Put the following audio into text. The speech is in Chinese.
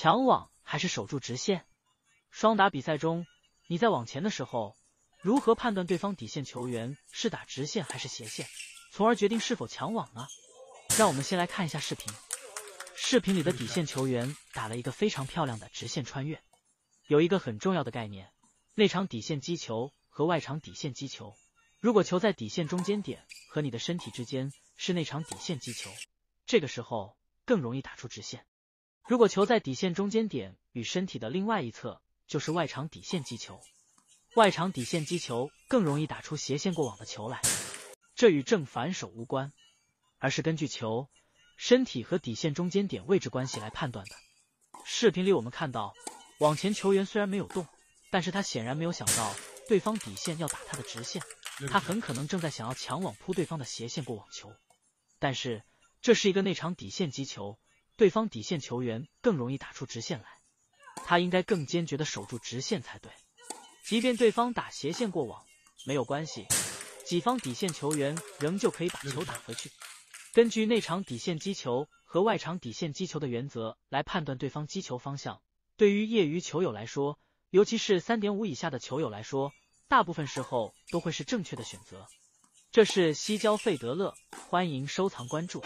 抢网还是守住直线？双打比赛中，你在网前的时候，如何判断对方底线球员是打直线还是斜线，从而决定是否抢网呢？让我们先来看一下视频。视频里的底线球员打了一个非常漂亮的直线穿越。有一个很重要的概念：内场底线击球和外场底线击球。如果球在底线中间点和你的身体之间是内场底线击球，这个时候更容易打出直线；如果球在底线中间点与身体的另外一侧，就是外场底线击球。外场底线击球更容易打出斜线过网的球来。这与正反手无关，而是根据球身体和底线中间点位置关系来判断的。视频里我们看到，网前球员虽然没有动，但是他显然没有想到对方底线要打他的直线。他很可能正在想要抢网扑对方的斜线过网球，但是这是一个内场底线击球，对方底线球员更容易打出直线来，他应该更坚决的守住直线才对。即便对方打斜线过网，没有关系，己方底线球员仍旧可以把球打回去。根据内场底线击球和外场底线击球的原则来判断对方击球方向，对于业余球友来说，尤其是三点五以下的球友来说。大部分时候都会是正确的选择。这是西郊费德勒，欢迎收藏关注。